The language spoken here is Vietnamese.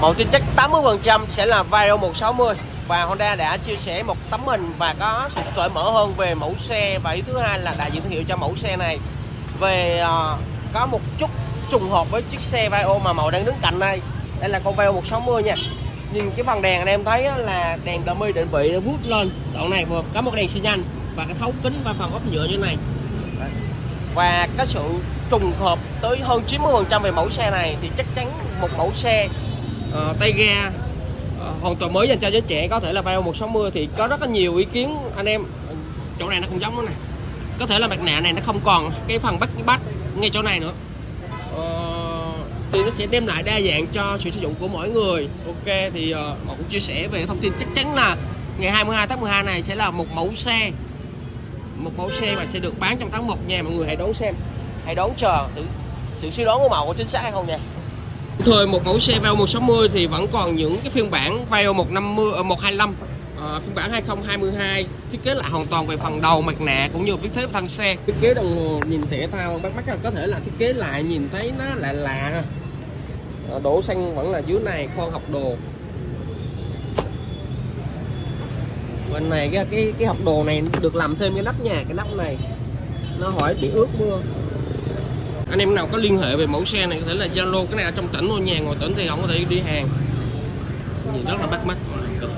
Mẫu tin chắc 80% sẽ là Vario 160 và Honda đã chia sẻ một tấm hình và có sự cởi mở hơn về mẫu xe. Và ý thứ hai là đại diện thương hiệu cho mẫu xe này. Về uh, có một chút trùng hợp với chiếc xe Vario mà màu đang đứng cạnh đây. Đây là con Vario 160 nha. Nhìn cái phần đèn anh em thấy là đèn dummy định vị vút lên. Đoạn này vừa có một đèn xi nhanh và cái thấu kính và phần ốp nhựa như này. Và cái sự trùng hợp tới hơn 90% về mẫu xe này thì chắc chắn một mẫu xe uh, tay ga. Uh, hoàn toàn mới dành cho giới trẻ có thể là Vario 160 thì có rất là nhiều ý kiến anh em. Ờ, chỗ này nó cũng giống nữa này có thể là mặt nạ này nó không còn cái phần bắt bắt ngay chỗ này nữa. Uh, thì nó sẽ đem lại đa dạng cho sự sử dụng của mỗi người. Ok thì uh, một cũng chia sẻ về thông tin. Chắc chắn là ngày 22 tháng 12 này sẽ là một mẫu xe. Một mẫu xe mà sẽ được bán trong tháng 1 nha mọi người hãy đón xem. Hãy đón chờ sự sự suy đoán của màu có chính xác hay không nha thời một mẫu xe Veo 160 thì vẫn còn những cái phiên bản Veo 150 125 à, phiên bản 2022 thiết kế lại hoàn toàn về phần đầu mặt nạ cũng như thiết kế thân xe. Thiết kế đồng hồ nhìn thể thao bắt mắt có thể là thiết kế lại nhìn thấy nó lạ lạ. À, đổ xanh vẫn là dưới này khoan học đồ. Bên này cái cái cái học đồ này được làm thêm cái nắp nhà cái nắp này. Nó hỏi bị ướt mưa anh em nào có liên hệ về mẫu xe này có thể là zalo, cái này ở trong tỉnh thôi, nhà ngoài tỉnh thì không có thể đi hàng. Nhìn rất là bắt mắt. cực